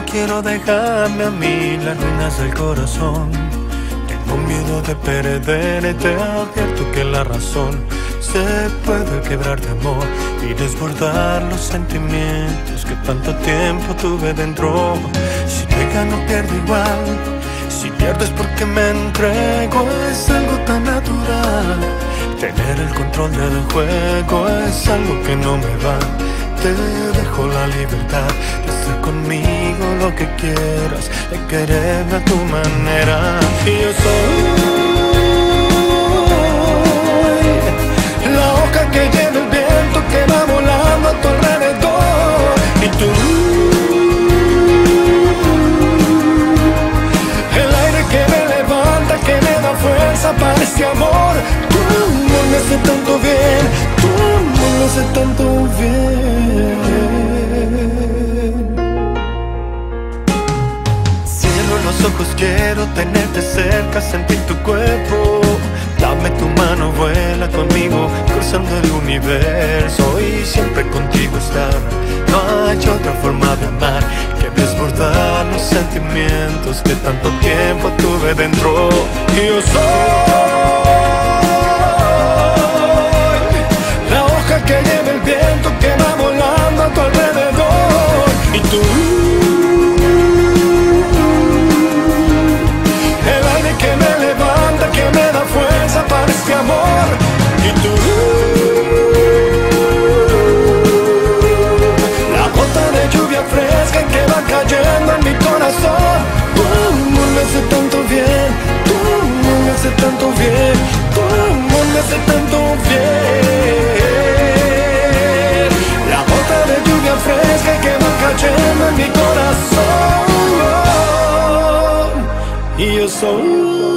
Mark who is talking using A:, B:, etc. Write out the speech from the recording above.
A: quiero dejarme a mí las ruinas del corazón. Tengo miedo de perderte, advierto que la razón se puede quebrar de amor y desbordar los sentimientos que tanto tiempo tuve dentro. Si te gano, pierdo igual. Si pierdes porque me entrego, es algo tan natural. Tener el control del juego es algo que no me va. Te dejo la libertad de hacer conmigo lo que quieras, de quererme a tu manera. Quiero tenerte cerca, sentir tu cuerpo. Dame tu mano, vuela conmigo, cruzando el universo y siempre contigo estar. No hay otra forma de amar que desbordar los sentimientos que tanto tiempo tuve dentro. Yo mi corazón. Y yo soy